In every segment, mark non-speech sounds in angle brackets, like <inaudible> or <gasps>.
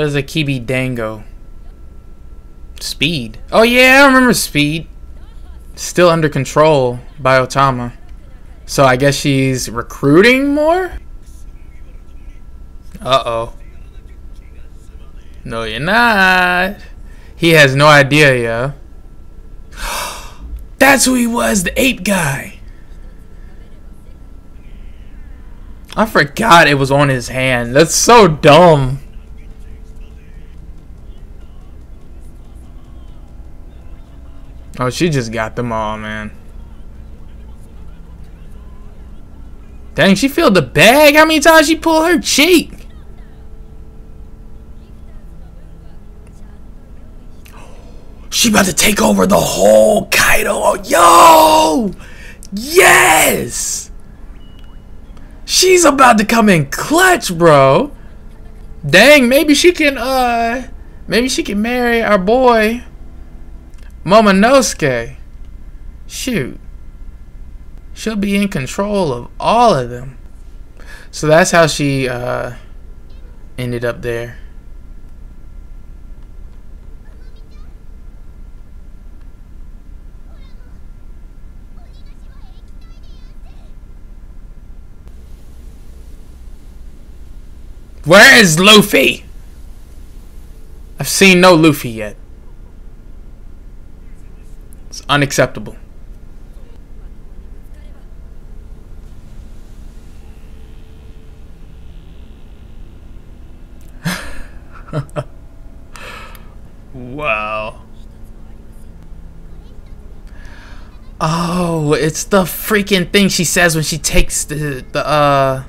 What is a Kibi Dango? Speed. Oh yeah, I remember Speed. Still under control by Otama. So I guess she's recruiting more? Uh-oh. No, you're not. He has no idea, yeah. <gasps> That's who he was, the ape guy. I forgot it was on his hand. That's so dumb. Oh, she just got them all, man. Dang, she filled the bag. How many times she pulled her cheek? She about to take over the whole Kaido. Yo! Yes! She's about to come in clutch, bro. Dang, maybe she can, uh, maybe she can marry our boy, Momonosuke. Shoot. She'll be in control of all of them. So that's how she, uh, ended up there. Where is Luffy? I've seen no Luffy yet. It's unacceptable. <laughs> wow. Oh, it's the freaking thing she says when she takes the the uh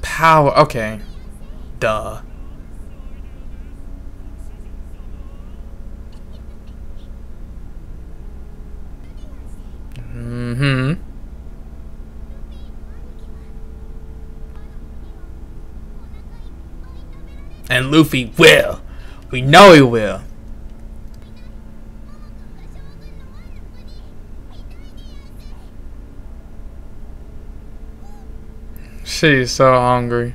power. Okay. Duh. Mm-hmm. And Luffy will. We know he will. She's so hungry.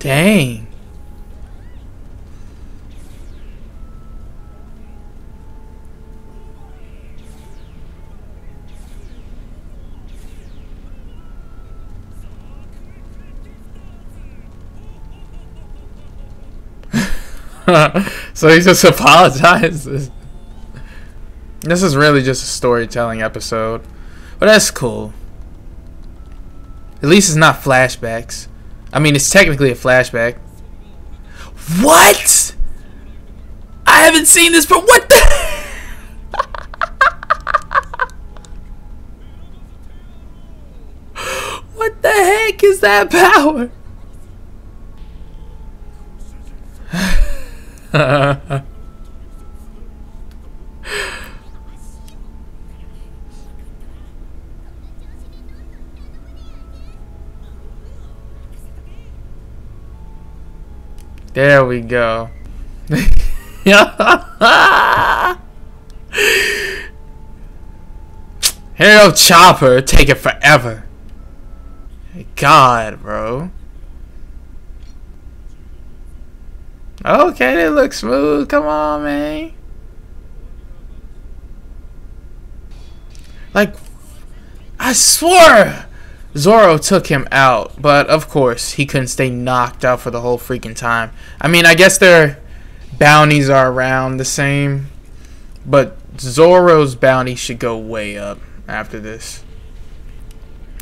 Dang. <laughs> so he just <laughs> apologizes. This is really just a storytelling episode. But that's cool. At least it's not flashbacks. I mean, it's technically a flashback. What? I haven't seen this, but what the? <laughs> what the heck is that power? <laughs> <laughs> There we go. <laughs> Hero Chopper, take it forever. God, bro. Okay, they look smooth. Come on, man. Like, I swear, Zoro took him out, but of course he couldn't stay knocked out for the whole freaking time. I mean, I guess their bounties are around the same, but Zoro's bounty should go way up after this.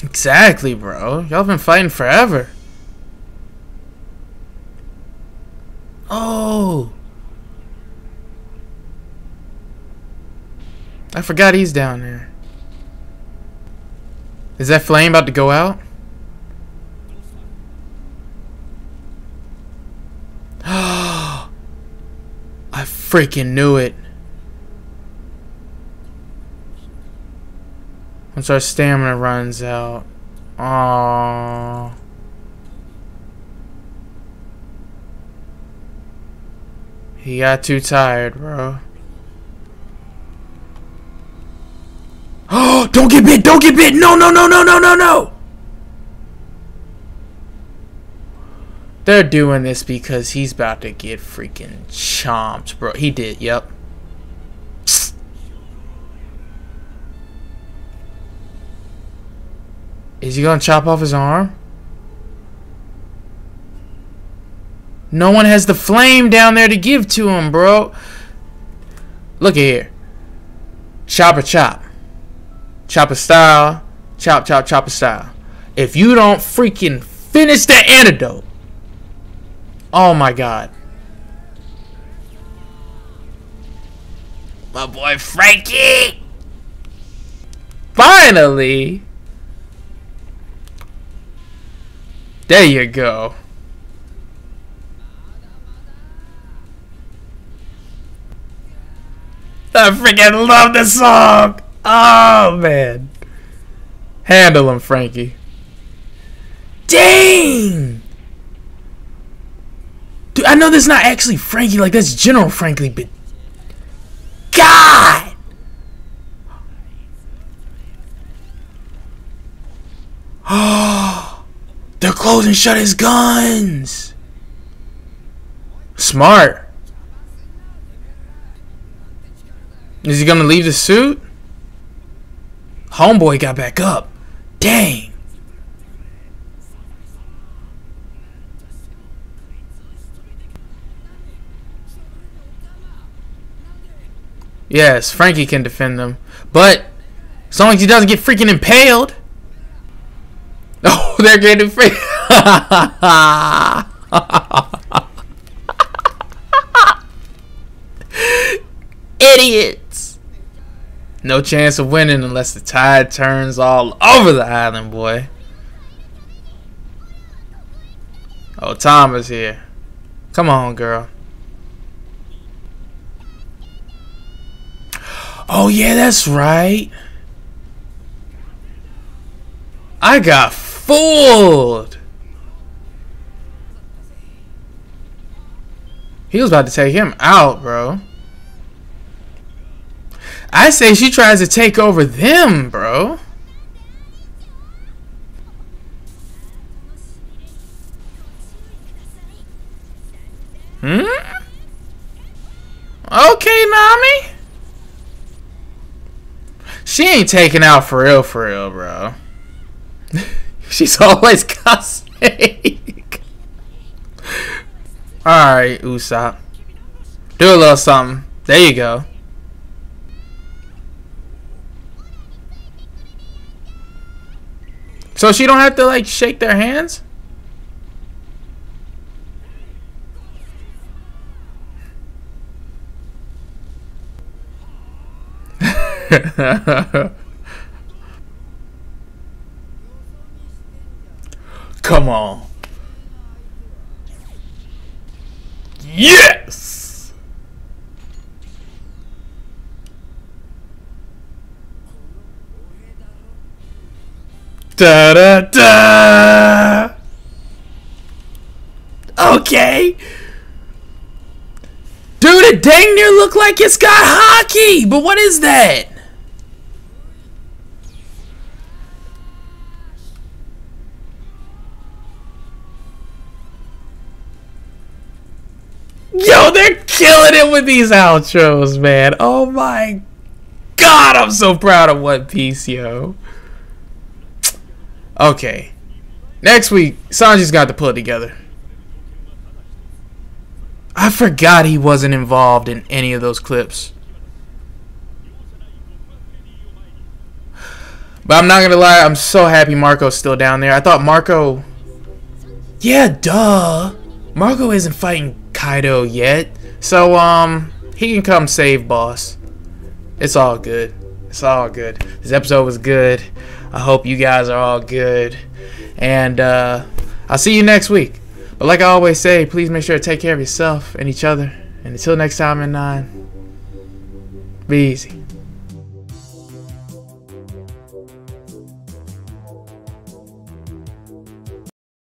Exactly, bro. Y'all been fighting forever. Oh. I forgot he's down there. Is that flame about to go out? <gasps> I freaking knew it. Once our stamina runs out. Aww. He got too tired, bro. Oh, don't get bit! Don't get bit! No, no, no, no, no, no, no! They're doing this because he's about to get freaking chomped, bro. He did, yep. Is he gonna chop off his arm? No one has the flame down there to give to him, bro. Look at here. Chopper chop. Chopper style. Chop, chop, chopper style. If you don't freaking finish that antidote. Oh my god. My boy Franky! Finally! There you go. I freaking love this song! Oh, man. Handle him, Franky. Dang! Dude, I know that's not actually Franky, like that's General Franky, but... God! <gasps> They're closing shut his guns. Smart. Is he gonna leave the suit? Homeboy got back up. Dang. Yes, Franky can defend them. But as long as he doesn't get freaking impaled. <laughs> Oh, they're getting free. <laughs> Idiots. No chance of winning unless the tide turns all over the island, boy. Oh, Tom is here. Come on, girl. Oh, yeah, that's right. I got fooled. He was about to take him out, bro. I say she tries to take over them, bro. Hmm? Okay, Nami. She ain't taking out for real, for real, bro. <laughs> She's always cussing. <laughs> Alright, Usopp. Do a little something. There you go. So she don't have to like shake their hands? <laughs> Come on. Yes! Da da da! Okay. Dude, it dang near look like it's got Haki! But what is that? Yo, they're killing it with these outros, man. Oh my god, I'm so proud of One Piece, yo. Okay. Next week, Sanji's got to pull it together. I forgot he wasn't involved in any of those clips. But I'm not gonna lie, I'm so happy Marco's still down there. I thought Marco... Yeah, duh. Marco isn't fighting Kaido yet. So, um, he can come save boss. It's all good. It's all good. This episode was good. I hope you guys are all good. And, uh, I'll see you next week. But like I always say, please make sure to take care of yourself and each other. And until next time in 9, be easy.